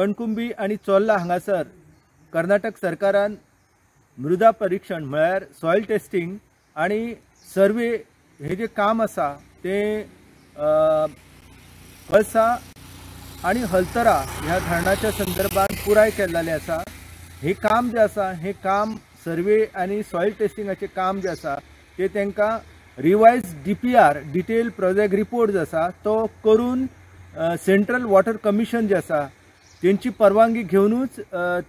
कणकुंबी आणि चोल्ला हांगासर कर्नाटक सरकारान मृदा परीक्षण म्हळ्यार सॉयल टेस्टिंग आणि सर्वे हे जे काम आसा ते कळसा आणि हलतरा ह्या धरणाच्या संदर्भात पुराय केल्लेलें आसा. हे काम जे आसा हे काम सर्वे आणि सॉयल टेस्टिंगाचे काम जे आसा ते तांकां revise D P R detail project report जो आसा तो करून सेंट्रल वॉटर कमिशन जे आसा तेंची परवानगी घेवनूच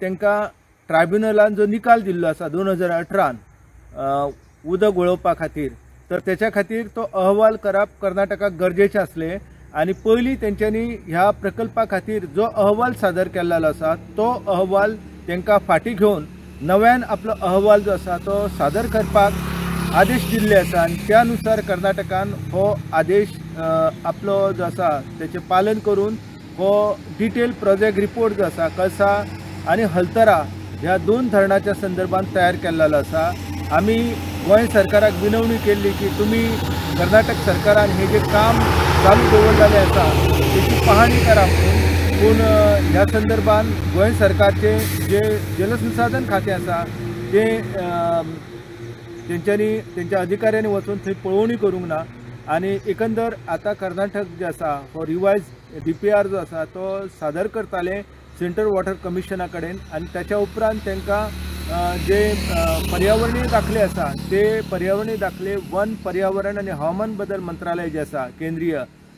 तांकां ट्रायब्युनलान जो निकाल दिल्लो आसा दोन हजार अठरान उदक वळोवपा खातीर तर त्याच्या खातीर तो अहवाल करप कर्नाटकाक गरजेचें आसलें आणि पयलीं तेंच्यांनी ह्या प्रकल्पा खातीर जो अहवाल सादर केल्लो आसा तो अहवाल तांकां फाटीं घेवन नव्यान आपलो अहवाल जो आसा तो सादर करपाक आदेश दिल्ले आसा आनी त्या नुसार कर्नाटकान हो आदेश आपलो जो आसा तेचें पालन करून हो डिटेल प्रोजेक्ट रिपोर्ट जो आसा कळसा आनी हलतरा ह्या दोन धरणाच्या संदर्भात तयार केल्लो आसा आमी गोंय सरकाराक विनवणी केल्ली की तुमी कर्नाटक सरकारान हे जे काम चालू दवरलेलें आसा तेची पाहणी करा म्हणून. पूण ह्या संदर्भात गोंय सरकारचे जे जलसंसाधन खातें आसा ते तेंच्यांनी तेंच्या अधिकाऱ्यांनी वचून थंय पळोवणी करूंक ना. आनी एकंदर आतां कर्नाटक जे आसा हो रिवायज डी पी आर जो आसा तो सादर करताले सेंट्रल वॉटर कमिशना कडेन आनी ताच्या उपरांत तांकां जे पर्यावरणीय दाखले आसा ते पर्यावरणीय दाखले वन पर्यावरण आणि हवामान बदल मंत्रालय जे आसा केंद्रीय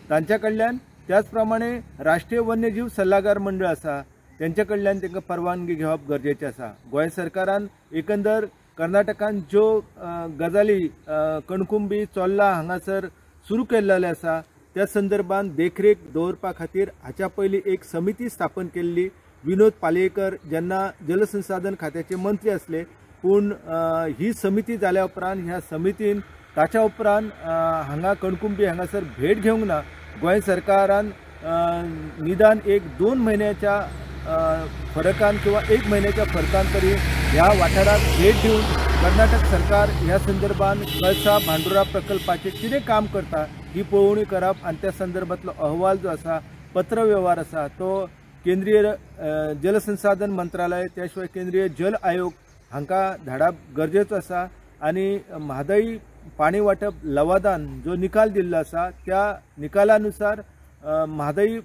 तांच्या कडल्यान त्याच प्रमाणे राष्ट्रीय वन्यजीव सल्लागार मंडळ आसा त्यांच्या कडल्यान तांकां परवानगी घेवप गरजेचें आसा गोंय सरकारान एकंदर कर्नाटकान ज्यो गजाली कणकुंबी चोल्ला हांगासर सुरू केलेले आसा त्या संदर्भात देखरेख दवरपा खातीर हाच्या पयलीं एक समिती स्थापन केल्ली विनोद पालयेकर जेन्ना जलसंसाधन खात्याचे मंत्री असले. पूण ही समिती जाल्या उपरांत ह्या समितीन ताच्या उपरांत हांगा कणकुंबी हांगासर भेट घेवंक ना. गोंय सरकारान निदान एक दोन म्हयन्याच्या फरकान किंवा एक म्हयन्याच्या फरकान तरी ह्या वाठारात भेट दिवन कर्नाटक सरकार ह्या संदर्भात कळसा भांडुरा प्रकल्पाचे कितें काम करता ही पळोवणी करप आनी त्या संदर्भातलो अहवाल जो आसा पत्र वेव्हार आसा तो केंद्रीय जलसंसाधन मंत्रालय त्या शिवाय केंद्रीय जल आयोग हांकां धाडप गरजेचो आसा आनी म्हादई पाणी वाटप लवादान जो निकाल दिल्लो आसा त्या निकालानुसार म्हादई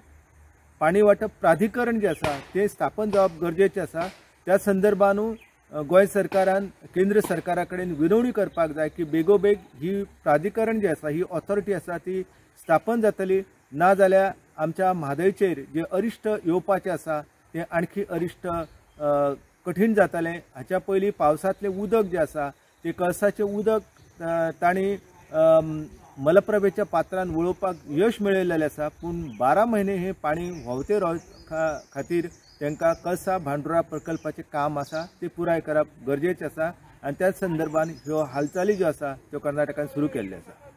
पाणी वाटप प्राधिकरण जे आसा तें स्थापन जावप गरजेचें आसा त्या संदर्भानू गोंय सरकारान केंद्र सरकारा कडेन विनवणी करपाक जाय की बेगोबेग ही प्राधिकरण जी आसा ही ऑथॉरिटी आसा ती स्थापन जातली. नाजाल्यार आमच्या म्हादयचेर जे अरिश्ट येवपाचें आसा तें आणखी अरिश्ट कठीण जातालें. हाच्या पयलीं पावसांतलें उदक जें आसा तें कळसाचें उदक तांणी मलप्रभेच्या पात्रांत वळोवपाक यश मेळयलेलें आसा. पूण बारा म्हयने हें पाणी व्हांवते खातीर तांकां कळसा भांडुरा प्रकल्पाचें काम आसा तें पुराय करप गरजेचें आसा आनी त्याच संदर्भान ह्यो हालचाली ज्यो आसा त्यो कर्नाटकान सुरू केल्ल्यो आसा